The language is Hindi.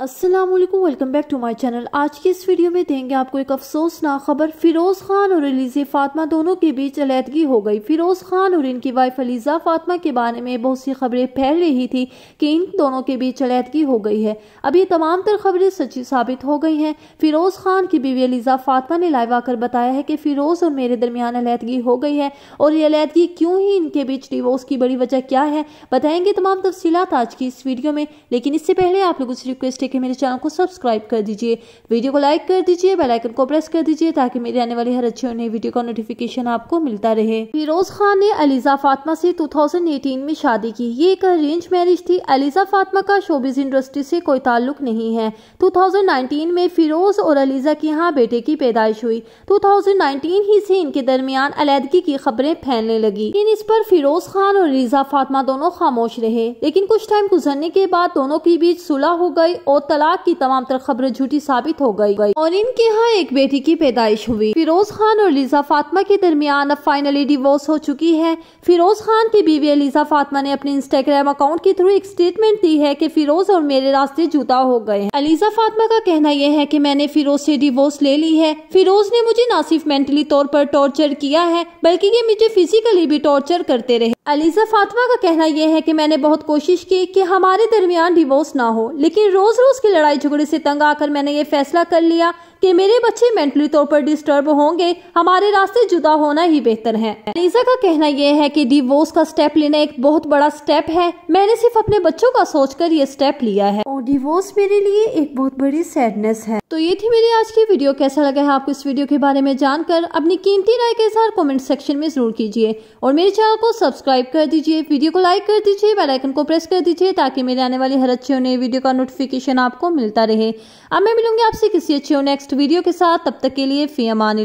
Aslam welcome back to my channel आज की इस वीडियो में देंगे आपको एक अफसोसनाक खबर। फिरोज खान और अलीज़ फातमा दोनों के बीच अलीहदगी हो गई। फिरोज खान और इनकी वाइफ अलीज़ा फातमा के बारे में बहुत सी खबरें फैल रही थी कि इन दोनों के बीच अलीहदगी हो गई है। अब ये तमाम तर खबरें सच्ची साबित हो गई हैं। फिरोज खान की बीवी अलीज़ा फातमा ने लाइव आकर बताया है कि फिरोज और मेरे दरमियान अलीहदगी हो गई है और ये अलीहदगी क्यों ही इनके बीच डिवोर्स की बड़ी वजह क्या है, बताएँगे तमाम तफसीत आज की इस वीडियो में। लेकिन इससे पहले आप लोगों से रिक्वेस्ट है कि मेरे चैनल को सब्सक्राइब कर दीजिए, वीडियो को लाइक कर दीजिए, बेल आइकन को प्रेस कर दीजिए ताकि मेरी आने वाली हर अच्छी और नई वीडियो का नोटिफिकेशन आपको मिलता रहे। फिरोज खान ने अलीजा फातमा से 2018 में शादी की। ये एक अरेंज मैरिज थी। अलीजा फातमा का शोबिज इंडस्ट्री से कोई ताल्लुक नहीं है। 2019 में फिरोज और अलीजा के यहाँ बेटे की पैदाइश हुई। 2019 ही से इनके दरमियान अलीदगी की खबरें फैलने लगी। लेकिन इस पर फिरोज खान और अलीजा फातमा दोनों खामोश रहे। लेकिन कुछ टाइम गुजरने के बाद दोनों के बीच सुलह हो गई और तलाक की तमाम तर खबरें झूठी साबित हो गई। और इनके यहाँ एक बेटी की पैदाइश हुई। फिरोज खान और लीजा फातमा के दरमियान अब फाइनली डिवोर्स हो चुकी है। फिरोज खान की बीवी लीजा फातमा ने अपने इंस्टाग्राम अकाउंट के थ्रू एक स्टेटमेंट दी है की फिरोज और मेरे रास्ते जुदा हो गए हैं। अलीजा फातमा का कहना यह है की मैंने फिरोज से डिवोर्स ले ली है। फिरोज ने मुझे ना सिर्फ़ मेंटली तौर पर टॉर्चर किया है, बल्कि ये मुझे फिजिकली भी टॉर्चर करते रहे। अलीजा फातिमा का कहना यह है कि मैंने बहुत कोशिश की कि हमारे दरमियान डिवोर्स ना हो, लेकिन रोज रोज की लड़ाई झगड़े से तंग आकर मैंने ये फैसला कर लिया कि मेरे बच्चे मेंटली तौर पर डिस्टर्ब होंगे हमारे रास्ते जुदा होना ही बेहतर है। अलीजा का कहना यह है कि डिवोर्स का स्टेप लेना एक बहुत बड़ा स्टेप है। मैंने सिर्फ़ अपने बच्चों का सोचकर ये स्टेप लिया है। और डिवोर्स मेरे लिए एक बहुत बड़ी सैडनेस है। तो ये थी मेरी आज की वीडियो कैसा लगा है आपको इस वीडियो के बारे में जानकर? अपनी कीमती राय के साथ कमेंट सेक्शन में ज़रूर कीजिए। और मेरे चैनल को सब्सक्राइब कर दीजिए वीडियो को लाइक कर दीजिए बेल आइकन को प्रेस कर दीजिए ताकि मेरे आने वाली हर अच्छी नई वीडियो का नोटिफिकेशन आपको मिलता रहे। अब मैं मिलूँगी आपसे किसी अच्छी और नेक्स्ट वीडियो के साथ तब तक के लिए फ़ी अमान